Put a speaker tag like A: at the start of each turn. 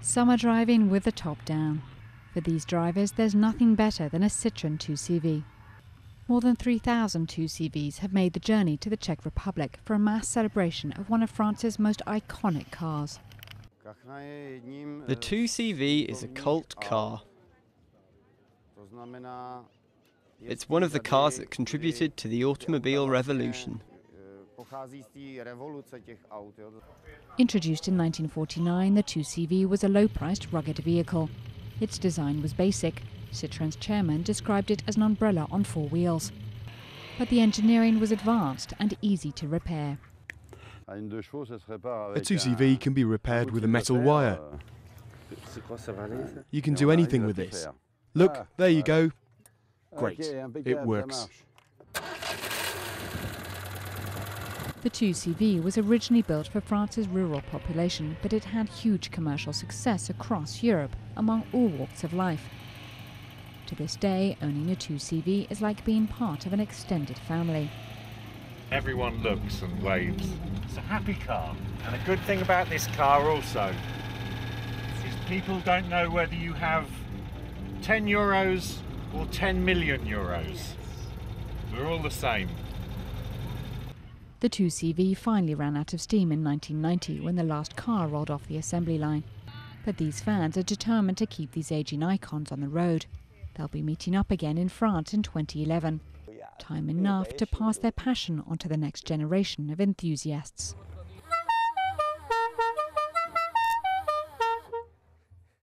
A: Summer driving with the top down. For these drivers, there's nothing better than a Citroën 2CV. More than 3,000 2CVs have made the journey to the Czech Republic for a mass celebration of one of France's most iconic cars.
B: The 2CV is a cult car. It's one of the cars that contributed to the automobile revolution.
A: Introduced in 1949, the 2CV was a low-priced, rugged vehicle. Its design was basic. Citroën's chairman described it as an umbrella on four wheels. But the engineering was advanced and easy to repair.
C: A 2CV can be repaired with a metal wire. You can do anything with this. Look, there you go. Great, it works.
A: The 2CV was originally built for France's rural population, but it had huge commercial success across Europe among all walks of life. To this day, owning a 2CV is like being part of an extended family.
D: Everyone looks and waves. It's a happy car. And a good thing about this car also is people don't know whether you have 10 euros or 10 million euros. We're all the same.
A: The 2CV finally ran out of steam in 1990 when the last car rolled off the assembly line. But these fans are determined to keep these aging icons on the road. They'll be meeting up again in France in 2011. Time enough to pass their passion on to the next generation of enthusiasts.